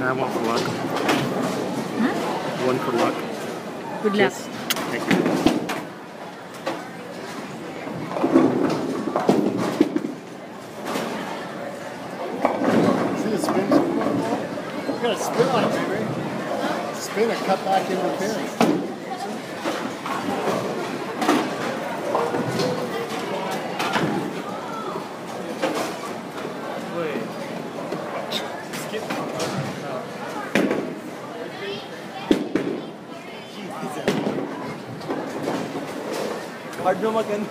I want for luck. Hmm? One for luck. Good luck. Kiss. Thank you. See the spin? You got a spin on it, baby. Spin and cut back into the pin. Hard na maganda.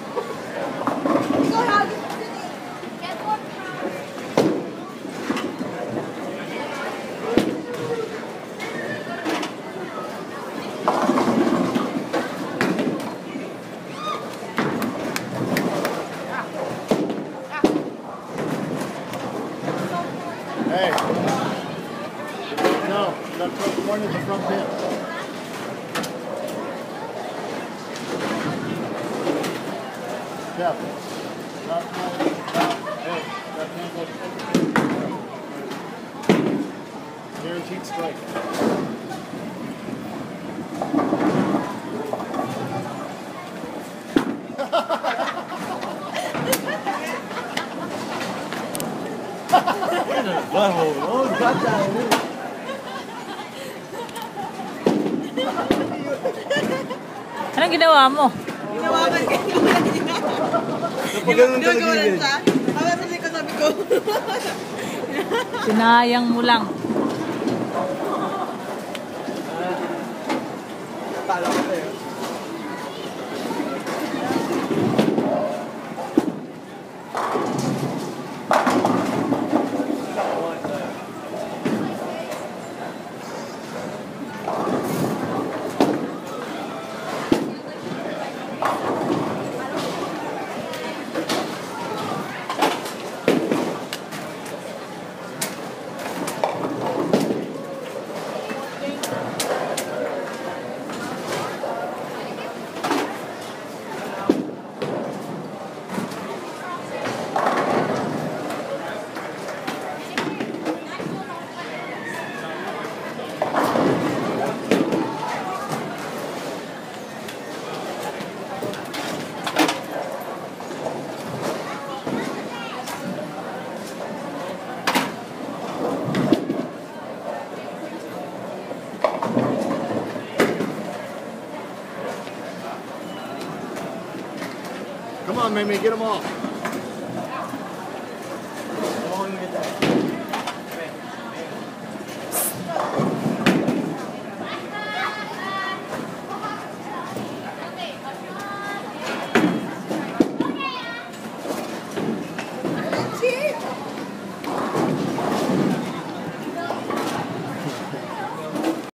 Hey. No, the point of the front pin. That, that, that goes Guaranteed strike. Oh, ganda. Anong ginawa mo? Nawakan kayo kanina. Napagalan talaga yun. Eh. Hawa sa likod sabi ko. Sinayang mo lang. Ah, Talo ko sa'yo. Come on, Mimi, get them all.